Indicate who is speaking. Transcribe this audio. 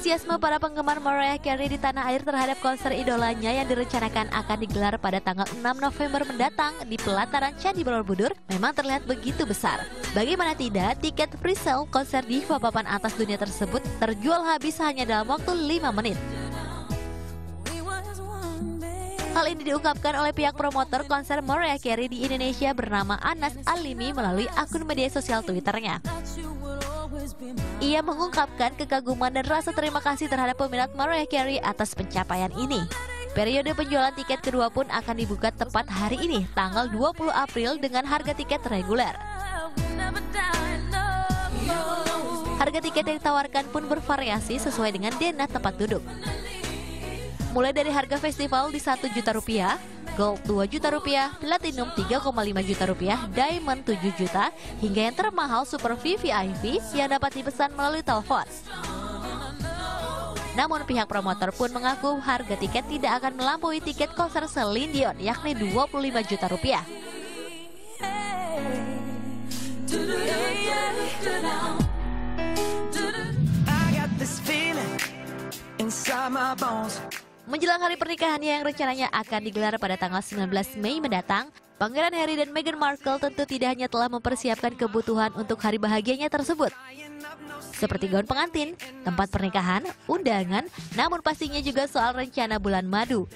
Speaker 1: Antusiasme para penggemar Mariah Carey di tanah air terhadap konser idolanya yang direncanakan akan digelar pada tanggal 6 November mendatang di pelataran Candi Borobudur memang terlihat begitu besar. Bagaimana tidak, tiket free sale konser diva papan atas dunia tersebut terjual habis hanya dalam waktu 5 menit. Hal ini diungkapkan oleh pihak promotor konser Mariah Carey di Indonesia bernama Anas Alimi melalui akun media sosial Twitternya. Ia mengungkapkan kekaguman dan rasa terima kasih terhadap peminat Mariah Carey atas pencapaian ini. Periode penjualan tiket kedua pun akan dibuka tepat hari ini, tanggal 20 April dengan harga tiket reguler. Harga tiket yang ditawarkan pun bervariasi sesuai dengan denah tempat duduk mulai dari harga festival di 1 juta rupiah, gold 2 juta rupiah, platinum 3,5 juta rupiah, diamond 7 juta, hingga yang termahal super VVIP yang dapat dipesan melalui telepon. Namun pihak promotor pun mengaku harga tiket tidak akan melampaui tiket konser Celine Dion yakni 25 juta rupiah. Menjelang hari pernikahannya yang rencananya akan digelar pada tanggal 19 Mei mendatang, Pangeran Harry dan Meghan Markle tentu tidak hanya telah mempersiapkan kebutuhan untuk hari bahagianya tersebut. Seperti gaun pengantin, tempat pernikahan, undangan, namun pastinya juga soal rencana bulan madu.